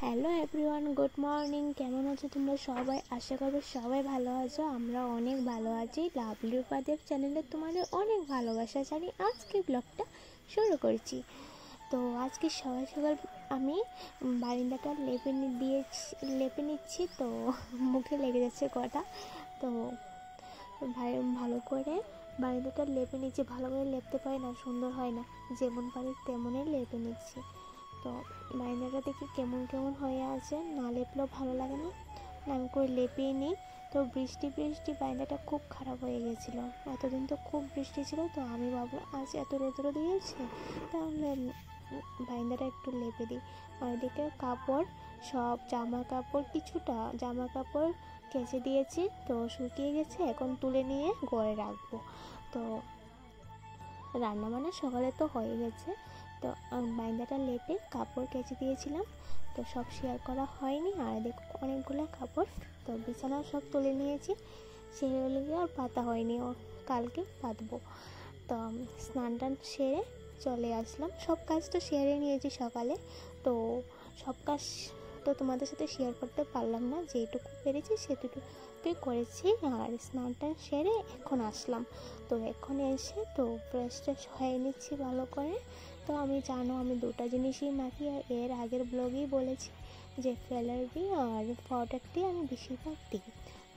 Hello everyone, good morning. কেমন আছো তোমরা সবাই? আশা করব সবাই ভালো আছো। আমরা অনেক ভালো আছি। লাভলি উপাদেব চ্যানেলে তোমাদের অনেক ভালোবাসা জানি আজকে ব্লগটা শুরু করছি। তো আজকে সকাল সকাল আমি বারিন্দাটা লেপে দিয়েছি লেপে নিচ্ছি, তো মুখে লেগে যাচ্ছে কটা। তো ভাই, ভালো করে বারিন্দাটা লেপে নিচ্ছি। ভালো করে লেপতে পারি না, সুন্দর হয় না। যেমন পারি তেমনই লেপে নিচ্ছি। তো বারিন্দাটা দেখি কেমন কেমন হয়ে আছে। না লেপলেও ভালো লাগে না। আমি করে লেপিয়ে নিই। তো বৃষ্টি বৃষ্টি বারিন্দাটা খুব খারাপ হয়ে গেছিল। এতদিন তো খুব বৃষ্টি ছিল, তো আমি ভাবলাম, আজ এত রোদ্র দিয়েছে তাহলে বারিন্দাটা একটু লেপে দিই। আর এদিকে কাপড়, সব জামা কাপড়, কিছুটা জামা কাপড় কেচে দিয়েছি, তো শুকিয়ে গেছে। এখন তুলে নিয়ে গড়ে রাখব। তো রান্না বান্না সকালে তো হয়ে গেছে। তো বাইন্দাটা লেপে কাপড় কেচে দিয়েছিলাম। তো সব শেয়ার করা হয়নি। আর দেখো অনেকগুলো কাপড়। তো বিছানা সব তুলে নিয়েছি। সেগুলো আর পাতা হয়নি ও কালকে পাতবো। তো স্নান টান সেরে চলে আসলাম। সব কাজ তো সেরে নিয়েছি সকালে। তো সব কাজ তো তোমাদের সাথে শেয়ার করতে পারলাম না। যেটুকু পেরেছি সেটুকুই করেছি। আর স্নান টান সেরে এখন আসলাম। তো এখন এসে তো ফ্রেশ ট্রেশ হয়ে নিচ্ছি ভালো করে। তো আমি জানো আমি দুটো জিনিসই মাখি আর এর আগের ব্লগেই বলেছি যে ফেলার আর পাউডার দিয়ে আমি বেশিরভাগ দিই।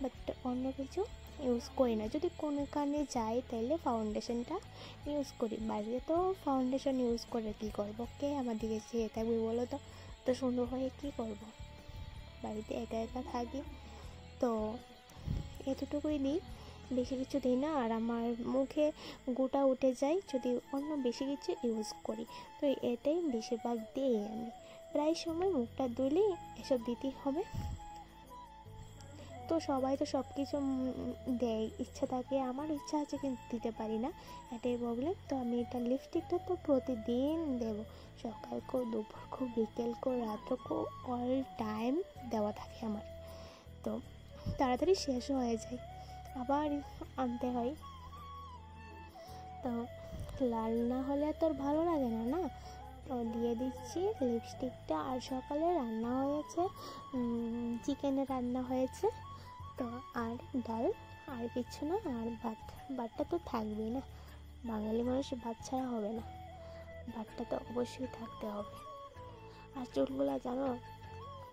বাট অন্য কিছু ইউজ করি না। যদি কোনো কানে যাই তাহলে ফাউন্ডেশনটা ইউজ করি। বাড়িতে তো ফাউন্ডেশন ইউজ করে কী করব? কে আমার দিকে চেয়ে থাকবে বলো তো? তো সুন্দর হয়ে কী করব? বাড়িতে একা একা থাকি। তো এতটুকুই দিই। বেশি কিছু দিই না, আর আমার মুখে গোটা উঠে যায় যদি অন্য বেশি কিছু ইউজ করি। তো এটাই বেশিরভাগ দিই আমি। প্রায় সময় মুখটা ধুলে এসব দিতেই হবে। তো সবাই তো সব কিছু দেয়। ইচ্ছা থাকে, আমার ইচ্ছা আছে কিন্তু দিতে পারি না। এটাই প্রবলেম তো আমি এটা লিপস্টিকটা তো প্রতিদিন দেবো। সকাল কো, দুপুর কো, বিকেল কো, রাত্র কো অল টাইম দেওয়া থাকে আমার। তো তাড়াতাড়ি শেষও হয়ে যায়। আবার আনতে হয়। তো লাল না হলে তো আর ভালো লাগে না না? তো দিয়ে দিচ্ছি লিপস্টিকটা আর সকালে রান্না হয়েছে চিকেনে রান্না হয়েছে। তো আর ডাল, আর কিছু না, আর ভাত। ভাতটা তো থাকবেই না। বাঙালি মানুষ ভাত ছাড়া হবে না। ভাতটা তো অবশ্যই থাকতে হবে। আর চুলগুলো জানো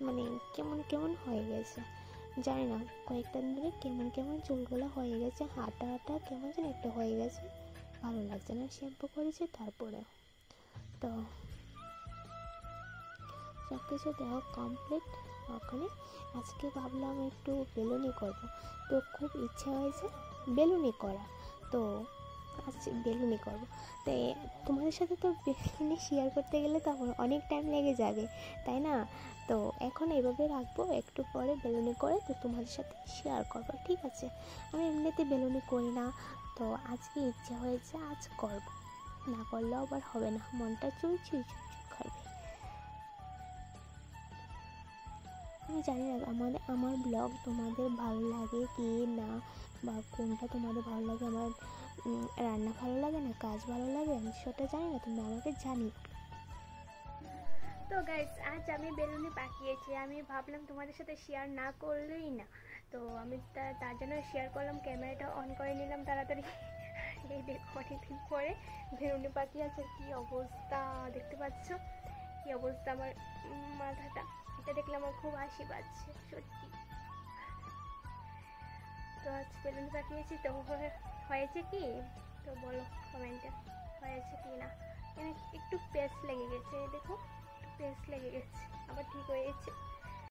মানে কেমন কেমন হয়ে গেছে। জানি না, কয়েকটা দিন ধরে কেমন কেমন চুলগুলো হয়ে গেছে হাঁটা হাঁটা কেমন যেন একটা হয়ে গেছে। ভালো লাগছে না শ্যাম্পু করেছি, তারপরে। তো সব কিছু দেওয়া কমপ্লিট ওখানে আজকে ভাবলাম একটু বেলুনি করব। তো খুব ইচ্ছা হয়েছে বেলুনি করা। তো আজকে বেলুনে করব। তো তোমাদের সাথে তো বেলুনে শেয়ার করতে গেলে তো আমার অনেক টাইম লেগে যাবে, তাই না? তো এখন এভাবে রাখব, একটু পরে বেলুনে করে তো তোমাদের সাথে শেয়ার করব, ঠিক আছে? আমি এমনিতে বেলুনে করি না, তো আজকে ইচ্ছা হয়েছে আজ করব। না করলেও আবার হবে না, মনটা চুই চুই করবে। আমি জানি না, আমাদের, আমার ব্লগ তোমাদের ভালো লাগে কি না, বা কোনটা তোমাদের ভালো লাগে, আমার রান্না ভালো লাগে না? কাজ ভালো লাগে? আমি সেটা জানি না, তুমি আমাকে জানি তো গাইস আজ আমি বেলুনি পাকিয়েছি। আমি ভাবলাম তোমাদের সাথে শেয়ার না করলেই না। তো আমি তার জন্য শেয়ার করলাম ক্যামেরাটা অন করে নিলাম তাড়াতাড়ি। এই দেখো অনেকদিন পরে বেলুনি পাকিয়েছে, কি অবস্থা? দেখতে পাচ্ছ? কি অবস্থা আমার মাথাটা? এটা দেখলে আমার খুব হাসি পাচ্ছে, সত্যি। তো আজ বেলুনি পাঠিয়েছি তো হয়ে- হয়েছে কি? তো বলো কমেন্টে হয়েছে কি না? এখানে একটু পেস্ট লেগে গেছে, দেখো পেস্ট লেগে গেছে, আবার ঠিক হয়ে গেছে